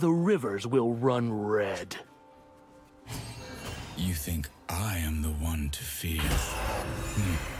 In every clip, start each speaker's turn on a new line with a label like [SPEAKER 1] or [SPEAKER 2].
[SPEAKER 1] the rivers will run red.
[SPEAKER 2] You think I am the one to fear? Hmm.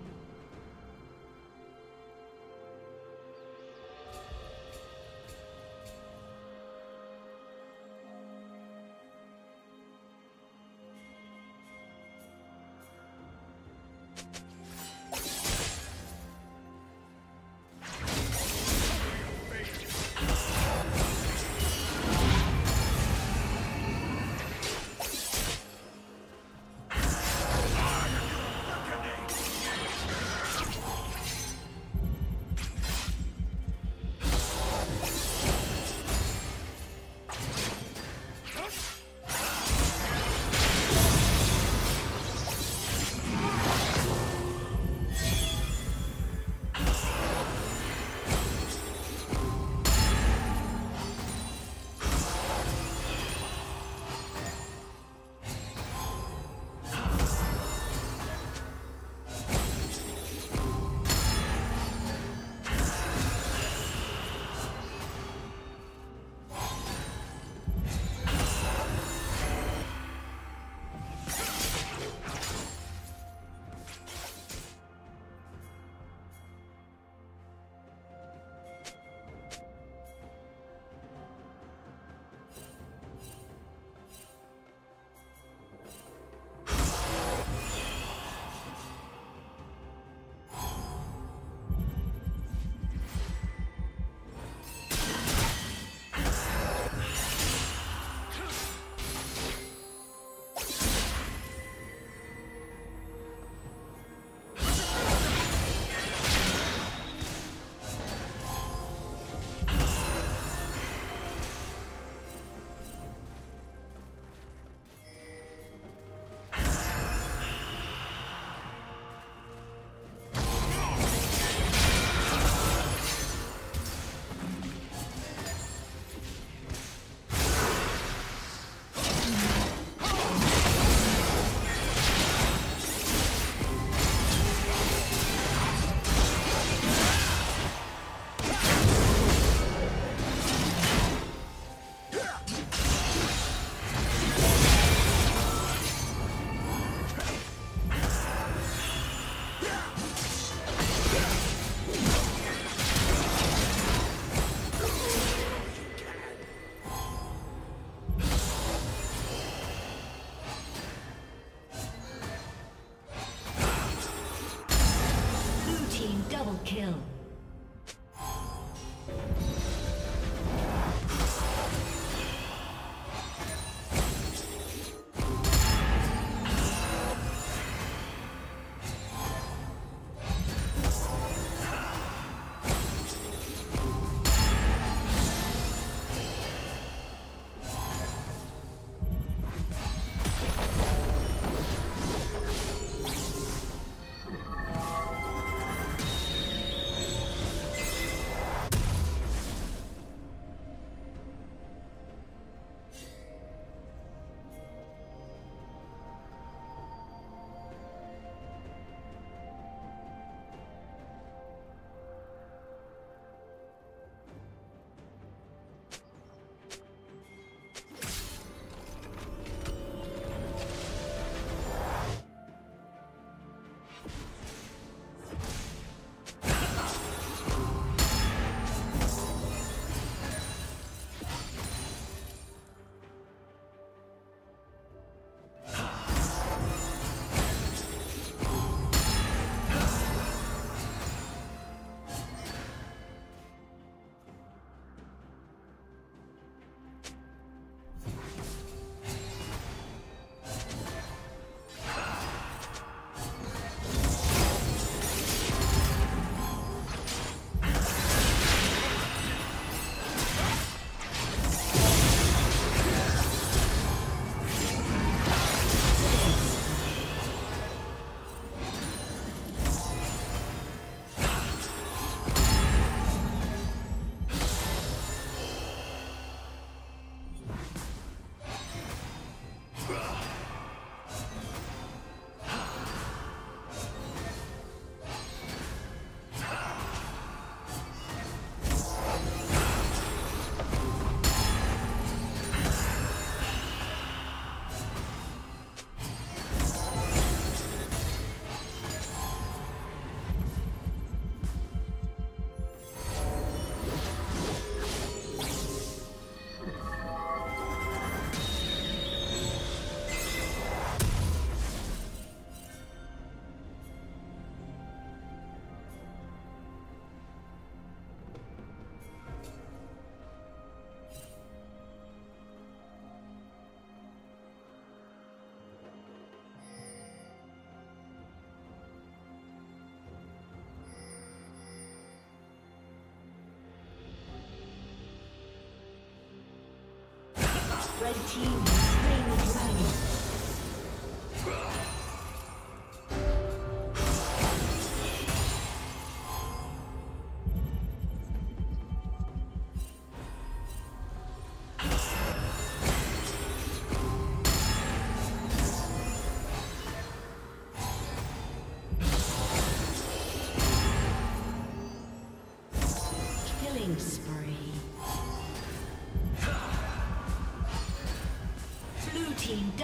[SPEAKER 3] Kill. Red team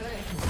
[SPEAKER 3] Turret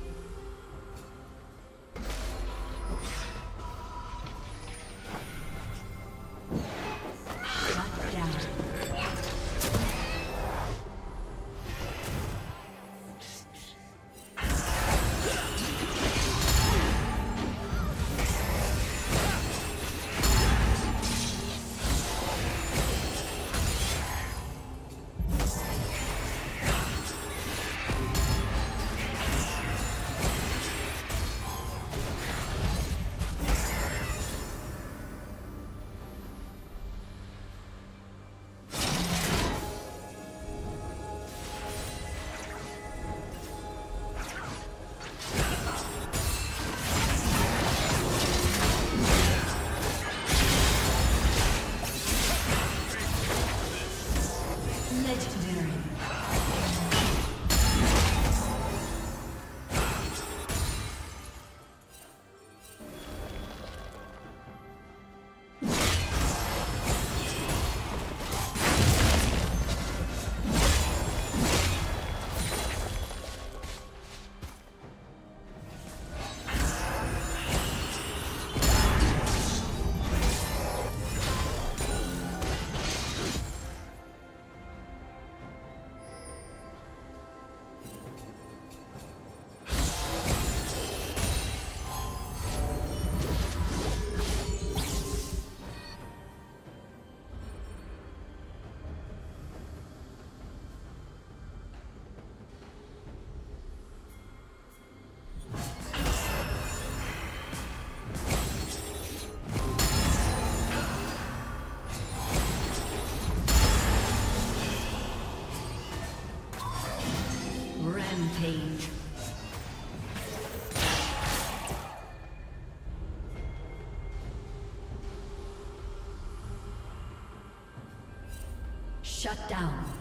[SPEAKER 3] Shut down.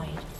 [SPEAKER 3] destroyed.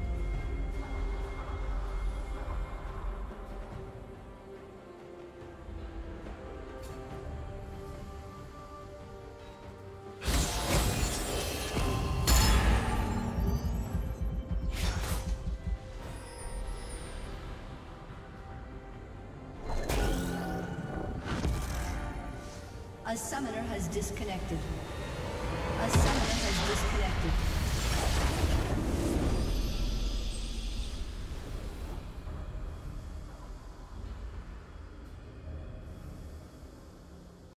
[SPEAKER 3] Has disconnected.